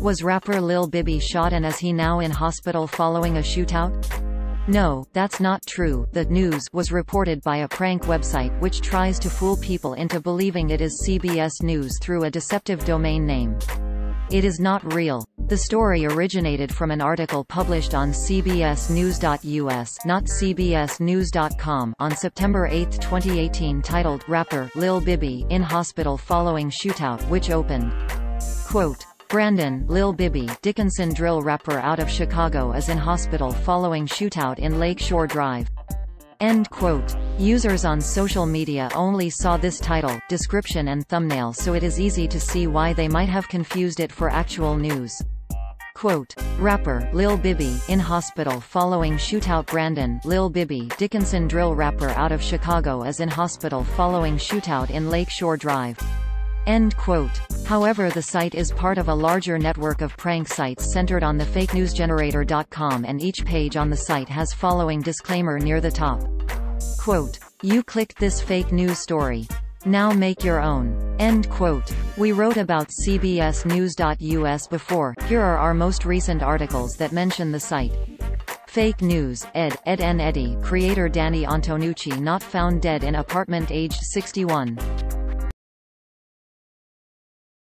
Was rapper Lil Bibby shot and is he now in hospital following a shootout? No, that's not true. The news was reported by a prank website which tries to fool people into believing it is CBS News through a deceptive domain name. It is not real. The story originated from an article published on cbsnews.us not cbsnews.com on September 8, 2018 titled Rapper Lil Bibby in Hospital Following Shootout which opened. Quote, Brandon Lil Bibby Dickinson drill rapper out of Chicago is in hospital following shootout in Lake Shore Drive. End quote. Users on social media only saw this title, description and thumbnail so it is easy to see why they might have confused it for actual news. Quote, rapper, Lil Bibby, in hospital following shootout Brandon, Lil Bibby, Dickinson drill rapper out of Chicago is in hospital following shootout in Lake Shore Drive. End quote. However the site is part of a larger network of prank sites centered on the fakenewsgenerator.com and each page on the site has following disclaimer near the top. Quote, you clicked this fake news story. Now make your own. End quote. We wrote about CBSNews.us before, here are our most recent articles that mention the site. Fake news, Ed, Edd n Eddy creator Danny Antonucci not found dead in apartment aged 61.